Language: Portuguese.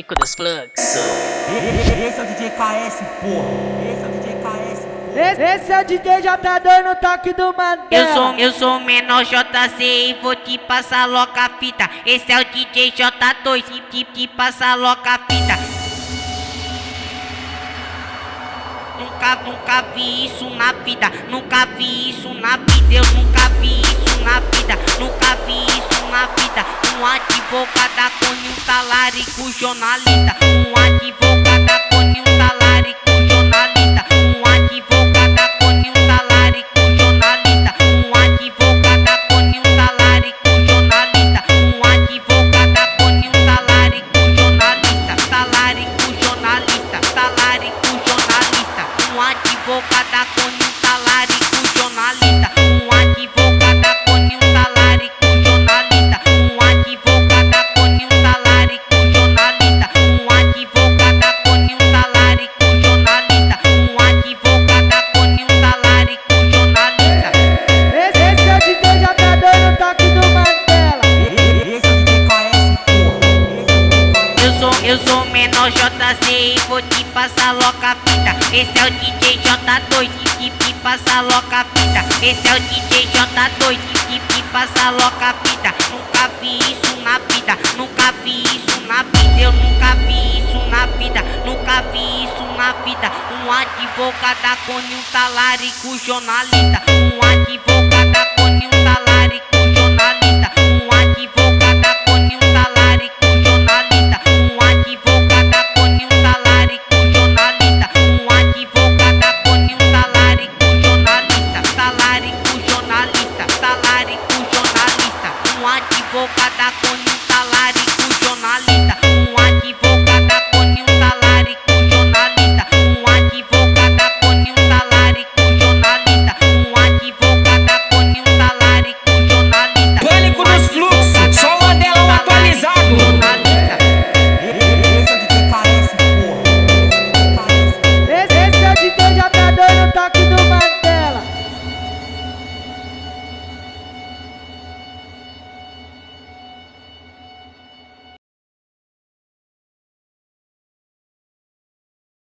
Pânico dos Fluxos. Esse é o DJ KS, porra. Esse é o DJ KS. Esse, esse é o DJ já tá dando o toque do Mandela. Eu sou, eu sou o menor JC e vou te passar loca a fita. Esse é o DJ J2 e te, te passa loca a fita. Nunca, nunca vi isso na vida, nunca vi isso na vida, eu nunca vi isso na vida, nunca vi isso na vida. Um advogado talarico jornalista, um advogado com um talarico jornalista, um advogado com um talarico jornalista, um advogado com um talarico jornalista, um advogado com um talarico jornalista, talarico jornalista, talarico jornalista, um advogado com um talarico jornalista, um advogado com um sou, eu sou menor JC e vou te passar loca fita. Esse é o DJ J2 e te, passa loca fita. Esse é o DJ J2 e te, passa loca fita. Nunca vi isso na vida, nunca vi isso na vida. Eu nunca vi isso na vida, nunca vi isso na vida. Um advogado com um talarico jornalista. Um advogado Talarico jornalista.